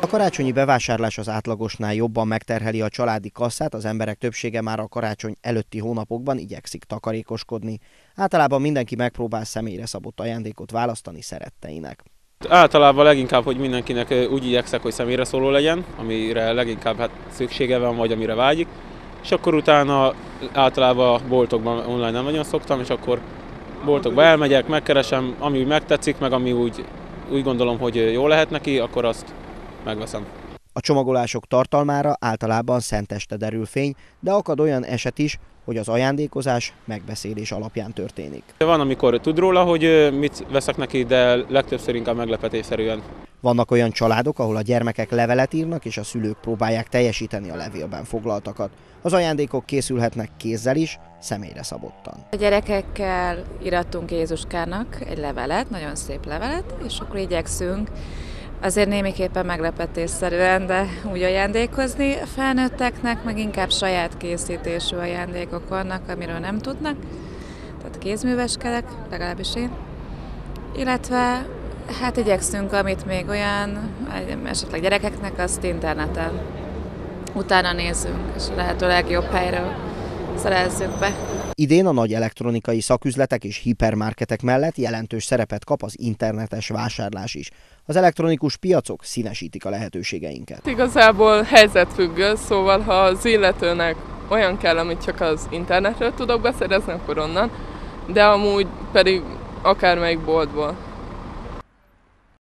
A karácsonyi bevásárlás az átlagosnál jobban megterheli a családi kasszát, az emberek többsége már a karácsony előtti hónapokban igyekszik takarékoskodni. Általában mindenki megpróbál személyre szabott ajándékot választani szeretteinek. Általában leginkább, hogy mindenkinek úgy igyekszek, hogy személyre szóló legyen, amire leginkább hát szüksége van, vagy amire vágyik. És akkor utána általában boltokban online nem nagyon szoktam, és akkor boltokba elmegyek, megkeresem, ami úgy megtetszik, meg ami úgy, úgy gondolom, hogy jó lehet neki, akkor azt megveszem. A csomagolások tartalmára általában szenteste derül fény, de akad olyan eset is, hogy az ajándékozás megbeszélés alapján történik. Van, amikor tud róla, hogy mit veszek neki, de legtöbbször inkább meglepetésszerűen. Vannak olyan családok, ahol a gyermekek levelet írnak, és a szülők próbálják teljesíteni a levélben foglaltakat. Az ajándékok készülhetnek kézzel is, személyre szabottan. A gyerekekkel irattunk Jézuskának egy levelet, nagyon szép levelet, és akkor igyekszünk azért némiképpen meglepetésszerűen, de úgy ajándékozni. A felnőtteknek meg inkább saját készítésű ajándékok vannak, amiről nem tudnak. Tehát kézműveskedek, legalábbis én. Illetve hát igyekszünk, amit még olyan, esetleg gyerekeknek, azt interneten utána nézzünk, és lehető legjobb helyről szerezzük be. Idén a nagy elektronikai szaküzletek és hipermarketek mellett jelentős szerepet kap az internetes vásárlás is. Az elektronikus piacok színesítik a lehetőségeinket. Igazából helyzetfüggő, szóval ha az illetőnek olyan kell, amit csak az internetről tudok beszerezni, akkor onnan, de amúgy pedig akármelyik boltból.